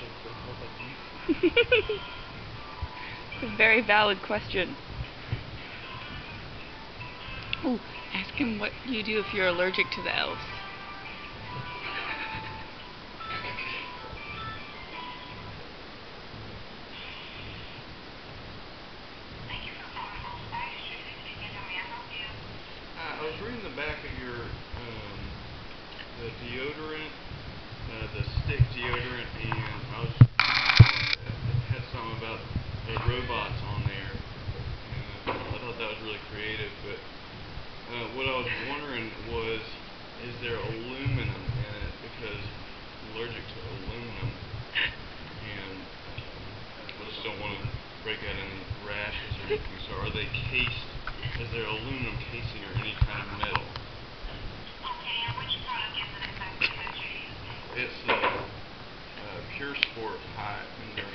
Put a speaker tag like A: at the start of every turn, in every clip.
A: it's a very valid question. Ooh, ask him what you do if you're allergic to the elves.
B: Uh, I was reading the back of your um, the deodorant, uh, the stick deodorant, and I was it had something about the robots on there. And I thought that was really creative, but uh, what I was wondering was, is there aluminum in it? Because I'm allergic to aluminum, and I just don't want to break out any rashes or anything. So are they cased? Is there aluminum casing or any kind of metal? It's a, uh, Pure Sport High Endurance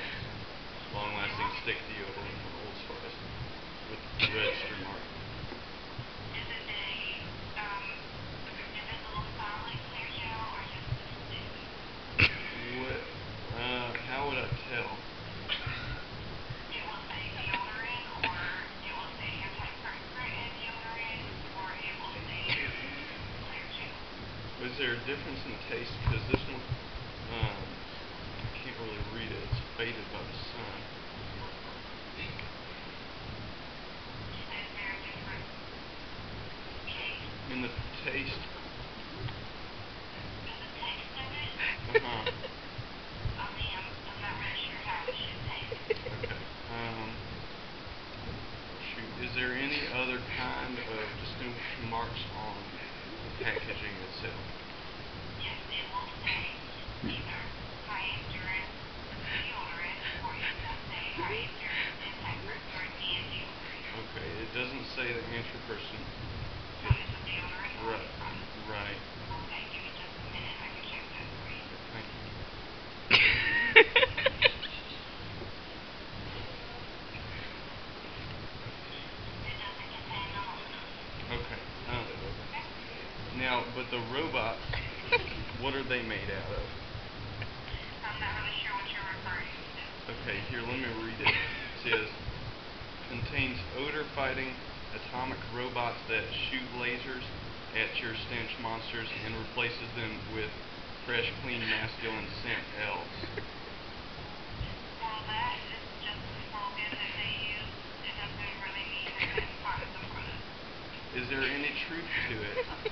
B: Long Lasting Stick Deodorant from Old Spice with the registry mark. What? Uh, how would I tell?
C: It will say deodorant or it will say anti fragrant or it will say clear gel.
B: Is there a difference in taste? Because this one, um, I can't really read it. It's faded by the sun. In the taste, uh-huh. Okay. Um, shoot. Is there any other kind of distinguishing marks on the packaging itself? Okay. It doesn't say the anti-person. Right. Right. Thank you. Okay. Uh, now, but the robots, what are they made out of? Okay, here, let me read it. It says, contains odor-fighting atomic robots that shoot lasers at your stench monsters and replaces them with fresh, clean, masculine scent elves. Is there any truth to it?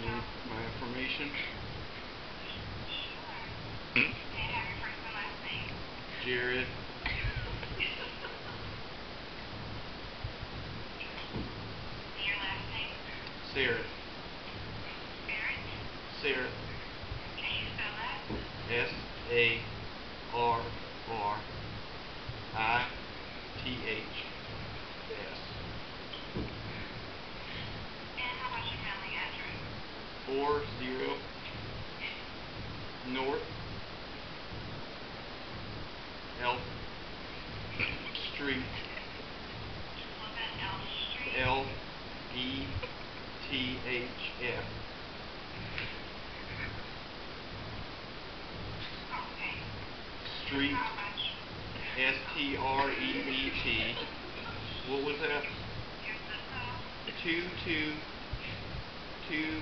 B: my information? Jared. Sarah. Sarah. S A R R I T H Four zero North Elf Street L E T H F Street S T R E E T. What was that? Two two two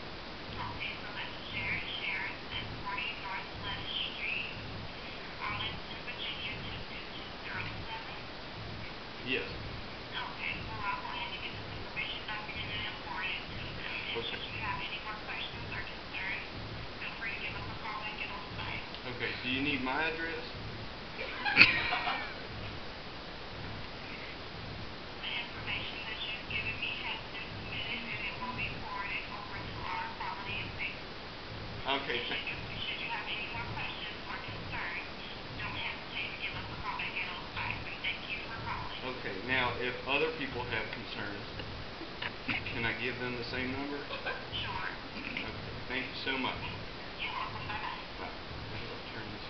B: Yes.
C: Okay, well, I'll go ahead and get this information documented in for you.
B: Okay.
C: should you have any more questions or concerns, feel free to give us a call back at on site.
B: Okay. Do you need my address?
C: The information that you've given me has been submitted and it will be forwarded over to our quality and safety.
B: Okay.
C: Should
B: Th-
C: you, should you have any more questions or concerns, don't hesitate to give us a call back at on site. We thank you for calling.
B: okay. Now, if other people have concerns, can I give them the same number?
C: Sure.
B: Okay. Thank you so much.
C: You're welcome. Bye-bye.
B: Bye. How do I turn this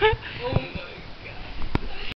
B: off?